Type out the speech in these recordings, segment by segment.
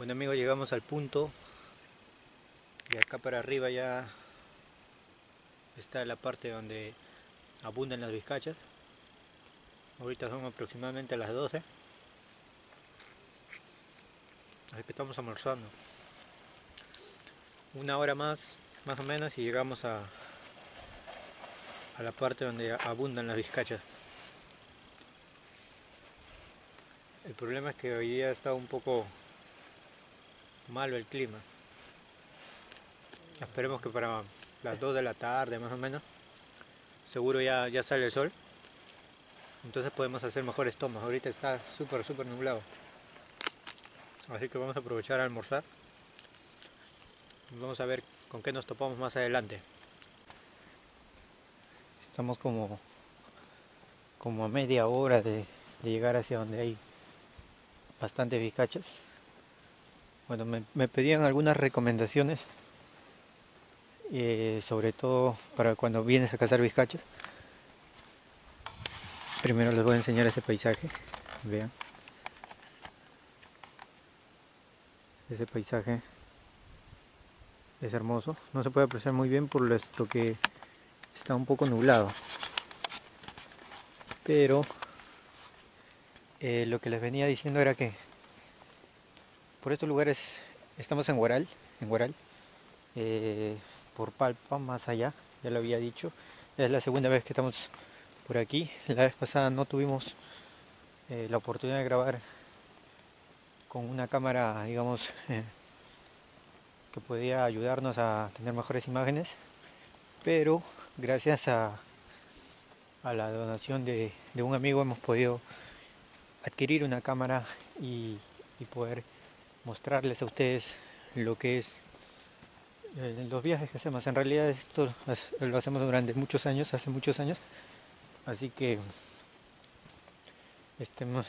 Bueno amigos, llegamos al punto y acá para arriba ya está la parte donde abundan las vizcachas. Ahorita son aproximadamente las 12. Así que estamos almorzando. Una hora más, más o menos, y llegamos a, a la parte donde abundan las vizcachas. El problema es que hoy día está un poco malo el clima. Esperemos que para las 2 de la tarde más o menos, seguro ya, ya sale el sol. Entonces podemos hacer mejores tomas. Ahorita está súper, súper nublado. Así que vamos a aprovechar a almorzar. Vamos a ver con qué nos topamos más adelante. Estamos como, como a media hora de, llegar hacia donde hay bastantes vizcachas. Bueno, me, pedían algunas recomendaciones, eh, sobre todo para cuando vienes a cazar vizcachas. Primero les voy a enseñar ese paisaje, vean. Ese paisaje es hermoso, no se puede apreciar muy bien por lo que está un poco nublado. Pero eh, lo que les venía diciendo era que por estos lugares estamos en Guaral, en Guaral, eh, por Palpa, más allá, ya lo había dicho. Es la segunda vez que estamos por aquí. La vez pasada no tuvimos eh, la oportunidad de grabar con una cámara, digamos, que podía ayudarnos a tener mejores imágenes, pero gracias a, la donación de un amigo hemos podido adquirir una cámara y, poder mostrarles a ustedes lo que es eh, los viajes que hacemos. En realidad esto lo hacemos durante muchos años, hace muchos años, así que estemos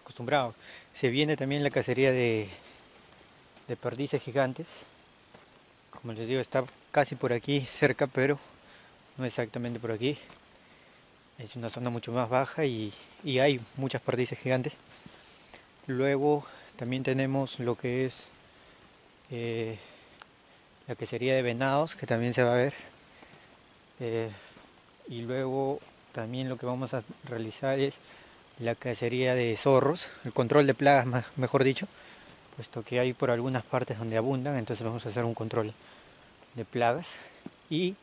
acostumbrados. Se viene también la cacería de, de perdices gigantes. Como les digo, está casi por aquí cerca, pero no exactamente por aquí es una zona mucho más baja y, hay muchas perdices gigantes. Luego también tenemos lo que es eh, la quesería de venados, que también se va a ver. Eh, y luego también lo que vamos a realizar es la cacería de zorros, el control de plagas, mejor dicho, puesto que hay por algunas partes donde abundan, entonces vamos a hacer un control de plagas. Y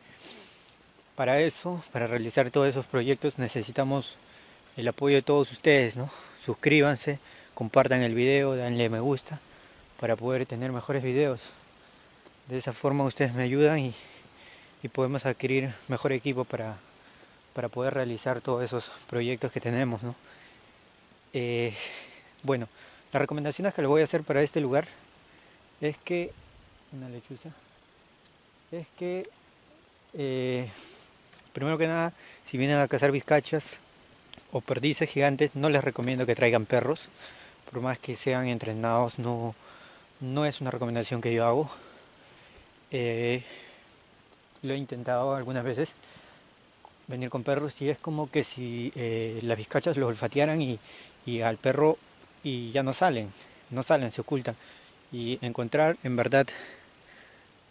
para eso, para realizar todos esos proyectos necesitamos el apoyo de todos ustedes, ¿no? Suscríbanse, compartan el video, denle me gusta para poder tener mejores videos. De esa forma ustedes me ayudan y, podemos adquirir mejor equipo para, para poder realizar todos esos proyectos que tenemos, ¿no? Eh, bueno, las recomendaciones que les voy a hacer para este lugar es que una lechuza es que eh, Primero que nada, si vienen a cazar vizcachas o perdices gigantes, no les recomiendo que traigan perros. Por más que sean entrenados, no, no es una recomendación que yo hago. Eh, lo he intentado algunas veces venir con perros y es como que si eh, las vizcachas los olfatearan y, y al perro y ya no salen, no salen, se ocultan. Y encontrar en verdad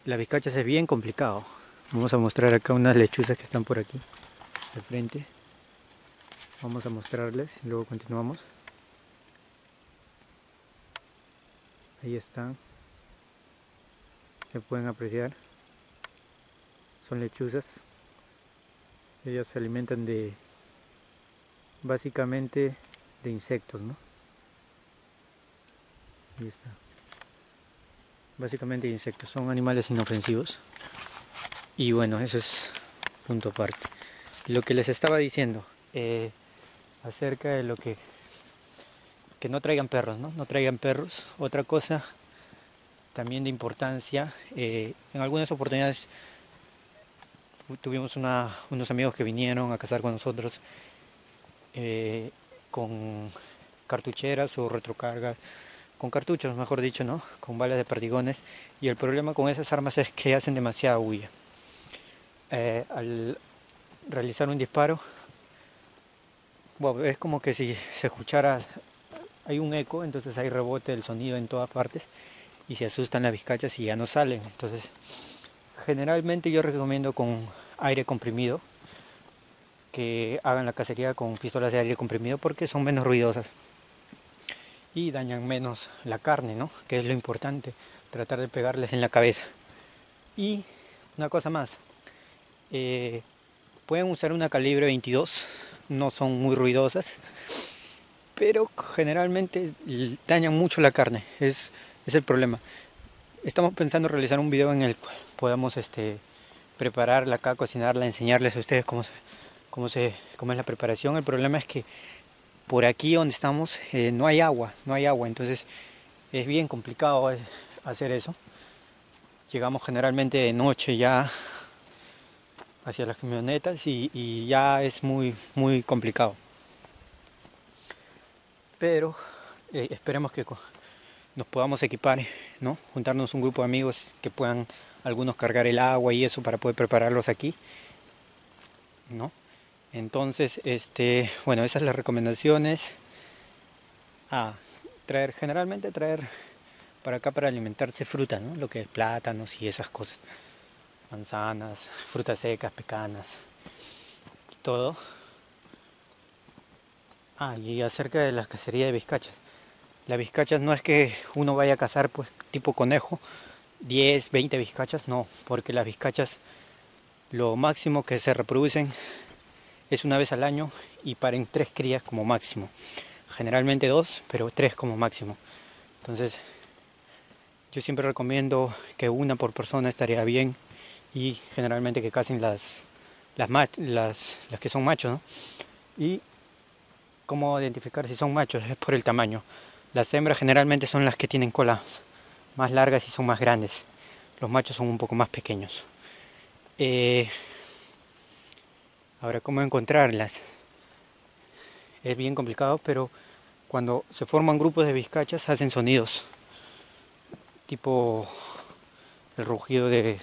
las vizcachas es bien complicado. Vamos a mostrar acá unas lechuzas que están por aquí, al frente. Vamos a mostrarles y luego continuamos. Ahí están. Se pueden apreciar. Son lechuzas. Ellas se alimentan de básicamente de insectos, ¿no? Ahí está. Básicamente insectos, son animales inofensivos. Y bueno, eso es punto aparte. Lo que les estaba diciendo eh, acerca de lo que que no traigan perros, ¿no? No traigan perros. Otra cosa también de importancia, eh, en algunas oportunidades tuvimos unos amigos que vinieron a cazar con nosotros eh, con cartucheras o retrocargas, con cartuchos mejor dicho, ¿no? Con balas de perdigones. Y el problema con esas armas es que hacen demasiada huella. Eh, al realizar un disparo, es como que si se escuchara hay un eco, entonces hay rebote del sonido en todas partes y se asustan las vizcachas y ya no salen. Entonces, generalmente yo recomiendo con aire comprimido que hagan la cacería con pistolas de aire comprimido porque son menos ruidosas y dañan menos la carne, ¿no? Que es lo importante, tratar de pegarles en la cabeza. Y una cosa más, eh, pueden usar una calibre 22, no son muy ruidosas, pero generalmente dañan mucho la carne, es, es el problema. Estamos pensando realizar un video en el cual podamos este, prepararla acá, cocinarla, enseñarles a ustedes cómo, cómo, se, cómo es la preparación. El problema es que por aquí donde estamos eh, no hay agua, no hay agua, entonces es bien complicado eh, hacer eso. Llegamos generalmente de noche ya hacia las camionetas y, ya es muy, muy complicado. Pero eh, esperemos que nos podamos equipar, ¿no? Juntarnos un grupo de amigos que puedan algunos cargar el agua y eso para poder prepararlos aquí, ¿no? Entonces, este, bueno, esas son las recomendaciones. Ah, traer, generalmente traer para acá para alimentarse fruta, ¿no? Lo que es plátanos y esas cosas. Manzanas, frutas secas, pecanas, todo. Ah, y acerca de la cacería de vizcachas. Las vizcachas no es que uno vaya a cazar pues tipo conejo, 10, 20 vizcachas, no, porque las vizcachas lo máximo que se reproducen es una vez al año y paren tres crías como máximo. Generalmente dos, pero tres como máximo. Entonces, yo siempre recomiendo que una por persona estaría bien y generalmente que casen las, las, las, que son machos. Y cómo identificar si son machos es por el tamaño. Las hembras generalmente son las que tienen colas más largas y son más grandes. Los machos son un poco más pequeños. Eh, Ahora, ¿cómo encontrarlas? Es bien complicado, pero cuando se forman grupos de vizcachas hacen sonidos, tipo el rugido de,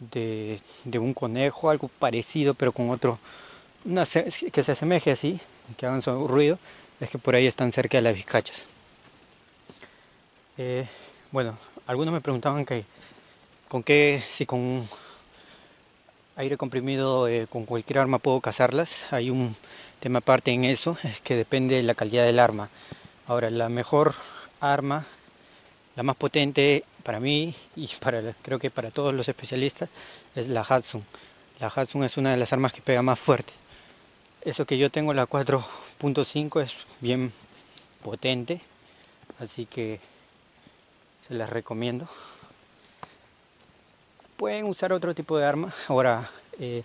de, un conejo, algo parecido, pero con otro, una, que se asemeje así, que hagan su ruido, es que por ahí están cerca de las vizcachas. Eh, bueno, algunos me preguntaban que con qué, si con aire comprimido eh, con cualquier arma puedo cazarlas. Hay un tema aparte en eso, es que depende de la calidad del arma. Ahora, la mejor arma, la más potente para mí y para creo que para todos los especialistas es la Hudson. La Hudson es una de las armas que pega más fuerte. Eso que yo tengo, la 4.5, es bien potente, así que se las recomiendo pueden usar otro tipo de arma. Ahora eh,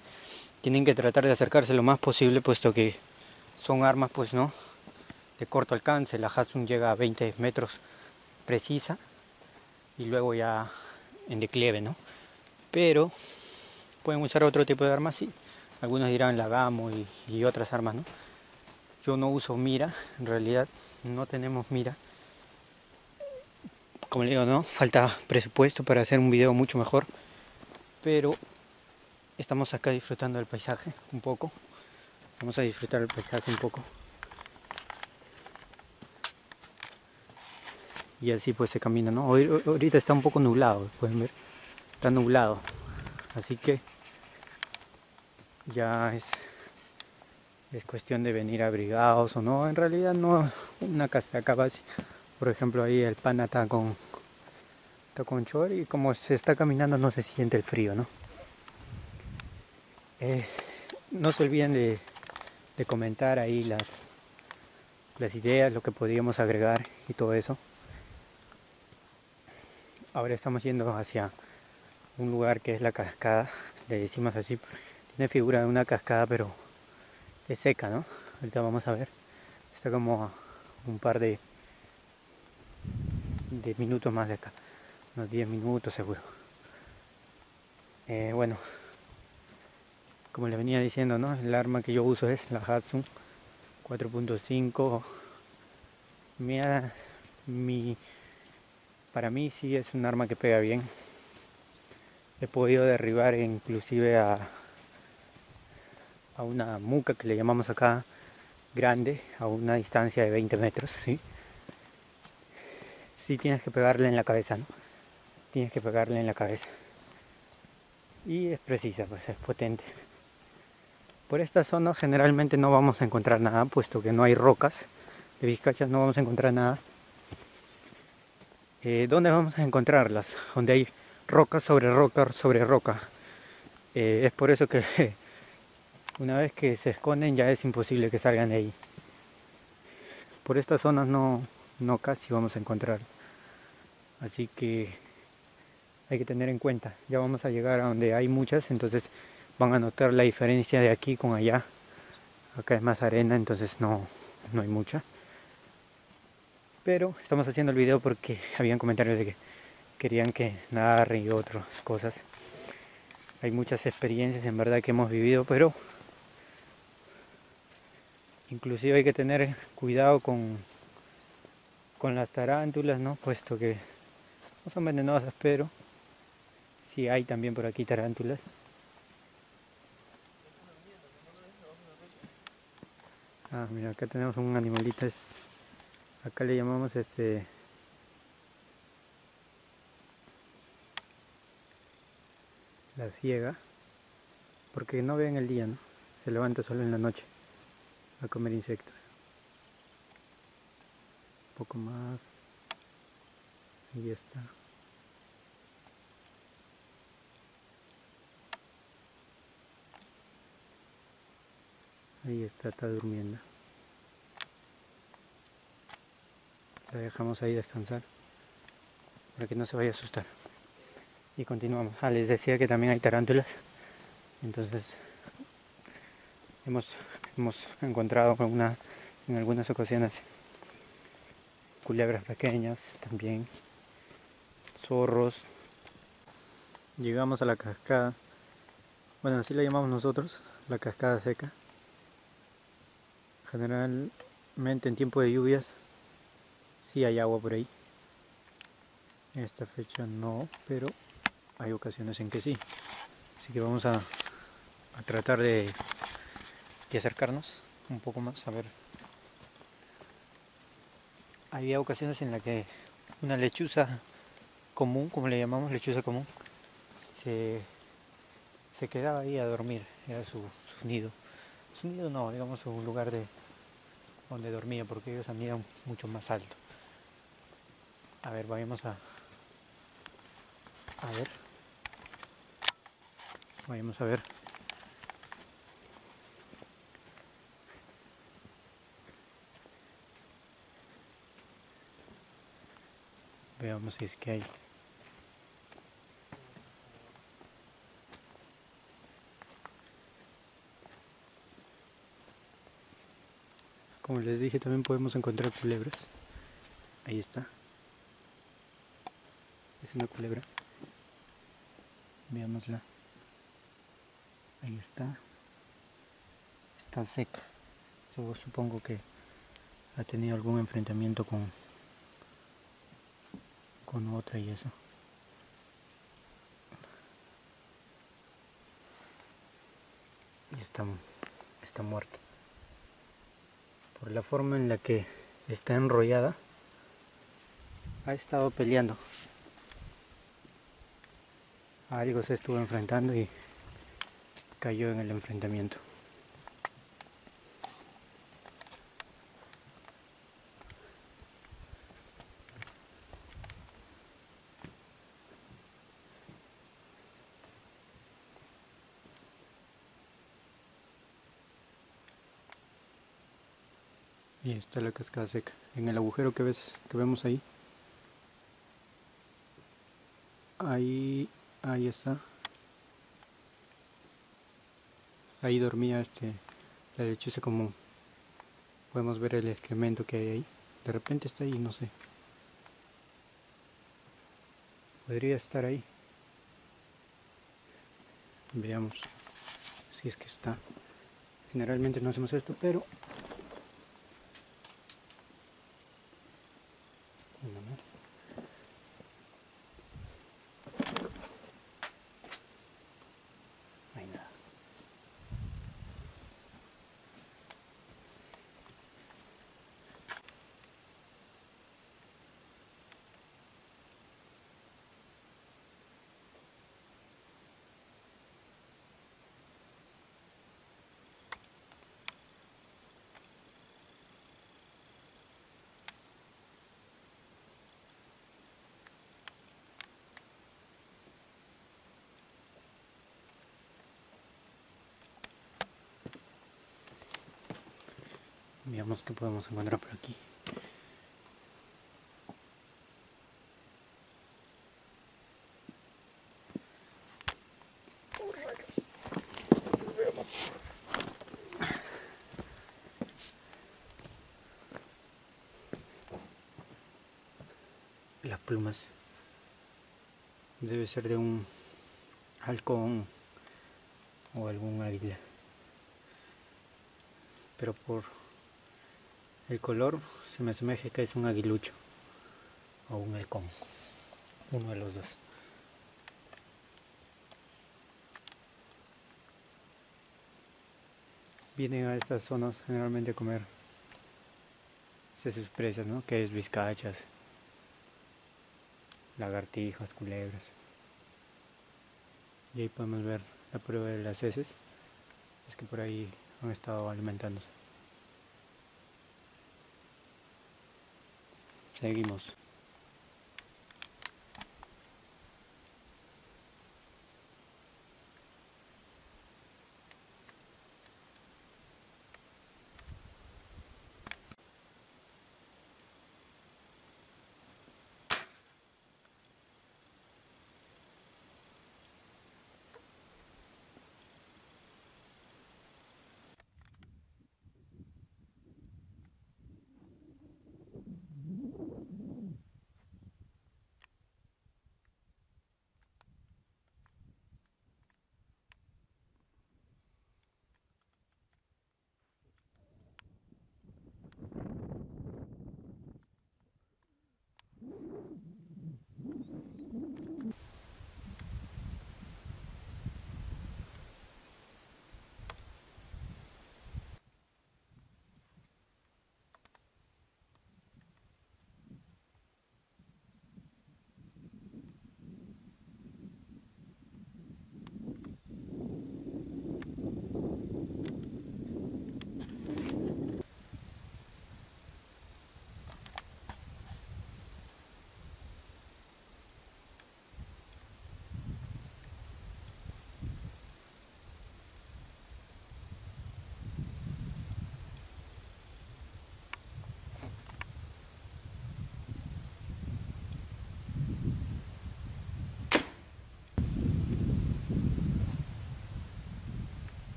tienen que tratar de acercarse lo más posible puesto que son armas pues no de corto alcance. La Hasun llega a 20 metros precisa y luego ya en declive, ¿no? Pero pueden usar otro tipo de armas, sí. Algunos dirán la Gamo y, otras armas, ¿no? Yo no uso mira, en realidad no tenemos mira. Como le digo, ¿no? Falta presupuesto para hacer un video mucho mejor pero estamos acá disfrutando del paisaje un poco. Vamos a disfrutar el paisaje un poco. Y así pues se camina, ¿no? ahorita está un poco nublado, pueden ver. Está nublado. Así que ya es, es cuestión de venir abrigados o no. En realidad no una casaca básica. Por ejemplo ahí el pana está con con chor y como se está caminando no se siente el frío, ¿no? Eh, no se olviden de, comentar ahí las, las ideas, lo que podríamos agregar y todo eso. Ahora estamos yendo hacia un lugar que es la cascada, le decimos así, tiene figura de una cascada pero es seca, ¿no? Ahorita vamos a ver. Está como un par de, de minutos más de acá unos 10 minutos seguro. Eh, bueno, como le venía diciendo, ¿no? El arma que yo uso es la Hudson 4.5. Mi, para mí sí es un arma que pega bien. He podido derribar inclusive a, a una muca que le llamamos acá grande a una distancia de 20 metros, ¿sí? Sí tienes que pegarle en la cabeza, ¿no? Tienes que pegarle en la cabeza. Y es precisa, pues es potente. Por esta zona generalmente no vamos a encontrar nada, puesto que no hay rocas. De vizcachas no vamos a encontrar nada. Eh, ¿Dónde vamos a encontrarlas? Donde hay roca sobre roca sobre roca. Eh, es por eso que una vez que se esconden ya es imposible que salgan de ahí. Por estas zonas no, no casi vamos a encontrar. Así que hay que tener en cuenta. Ya vamos a llegar a donde hay muchas, entonces van a notar la diferencia de aquí con allá. Acá es más arena, entonces no, no hay mucha. Pero estamos haciendo el video porque habían comentarios de que querían que narre y otras cosas. Hay muchas experiencias en verdad que hemos vivido, pero inclusive hay que tener cuidado con, con las tarántulas, ¿no? Puesto que no son venenosas, pero sí hay también por aquí tarántulas. Ah, mira, acá tenemos un animalito, es, acá le llamamos este la ciega, porque no ve en el día, ¿no? Se levanta solo en la noche a comer insectos. Un poco más. Ahí está. Ahí está, está durmiendo. La dejamos ahí descansar para que no se vaya a asustar. Y continuamos. Ah, les decía que también hay tarántulas. Entonces hemos, hemos encontrado una, en algunas ocasiones culebras pequeñas también, zorros. Llegamos a la cascada, bueno así la llamamos nosotros, la cascada seca. Generalmente en tiempo de lluvias sí hay agua por ahí. En esta fecha no, pero hay ocasiones en que sí. Así que vamos a tratar de, de acercarnos un poco más a ver. Había ocasiones en las que una lechuza común, como le llamamos lechuza común, se, se quedaba ahí a dormir, era su, su nido. Su nido no, digamos un lugar de, donde dormía porque ellos anidan mucho más alto. A ver, vayamos a a ver. Vayamos a ver. Veamos si es que hay. Como les dije, también podemos encontrar culebras. Ahí está. Es una culebra. Veámosla. Ahí está. Está seca. Supongo que ha tenido algún enfrentamiento con, con otra y eso. Y está, está muerta por la forma en la que está enrollada, ha estado peleando. Algo se estuvo enfrentando y cayó en el enfrentamiento. La cascada seca. En el agujero que ves, que vemos ahí. Ahí, ahí está. Ahí dormía este la lechuza común. Podemos ver el excremento que hay ahí. De repente está ahí, no sé. Podría estar ahí. Veamos si es que está. Generalmente no hacemos esto, pero Veamos qué podemos encontrar por aquí. Las plumas debe ser de un halcón o algún águila pero por el color se me asemeja que es un aguilucho o un halcón, uno de los dos. Vienen a estas zonas generalmente a comer esas presas, ¿no? Que es vizcachas, lagartijas, culebras. Y ahí podemos ver la prueba de las heces. Es que por ahí han estado alimentándose. Seguimos.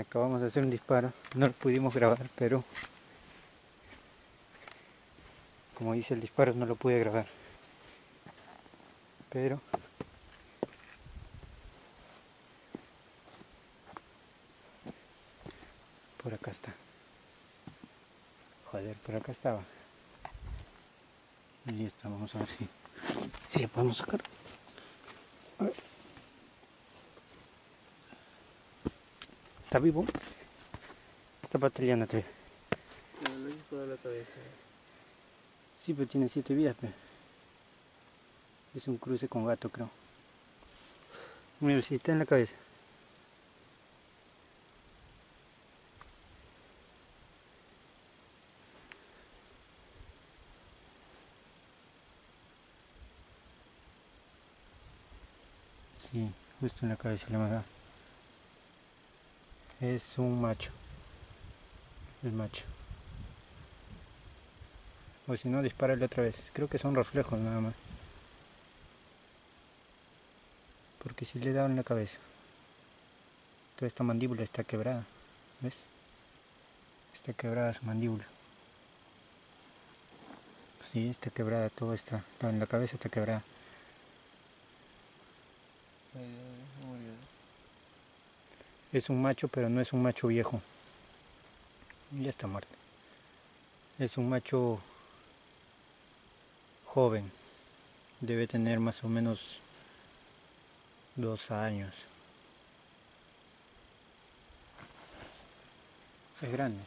Acabamos de hacer un disparo no lo pudimos grabar pero como dice el disparo no lo pude grabar. Pero por acá está. Joder por acá estaba. Ahí está vamos a ver si si le podemos sacar ¿Está vivo? Está patrullando. No, es la cabeza. Sí, pero tiene siete vidas, pero... Es un cruce con gato, creo. Mira, si está en la cabeza. Sí, justo en la cabeza le hemos dado. Es un macho. El macho. O si no, dispararle otra vez. Creo que son reflejos nada más. Porque si le he dado en la cabeza. Toda esta mandíbula está quebrada. ¿Ves? Está quebrada su mandíbula. Sí, está quebrada, todo está. En la cabeza está quebrada. Es un macho, pero no es un macho viejo. Ya está muerto. Es un macho joven. Debe tener más o menos dos años. Es grande.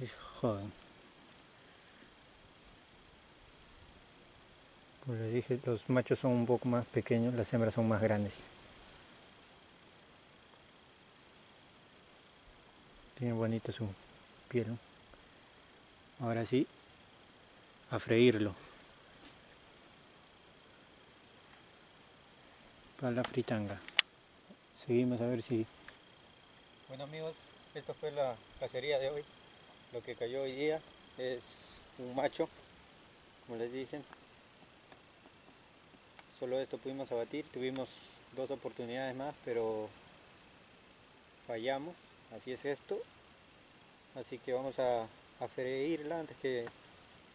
Es joven. Como les dije, los machos son un poco más pequeños, las hembras son más grandes. Tiene bonita su piel. Ahora sí, a freírlo. Para la fritanga. Seguimos a ver si... Bueno amigos, esta fue la cacería de hoy. Lo que cayó hoy día es un macho, como les dije, solo esto pudimos abatir, tuvimos dos oportunidades más, pero fallamos, así es esto, así que vamos a, freírla antes que,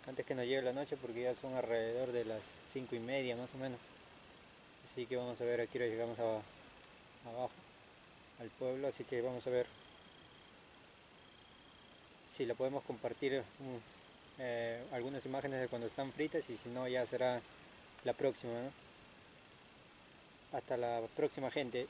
antes que nos llegue la noche porque ya son alrededor de las cinco y media más o menos, así que vamos a ver aquí llegamos abajo al pueblo, así que vamos a ver si la podemos compartir mm, eh, algunas imágenes de cuando están fritas y si no ya será la próxima. Hasta la próxima gente.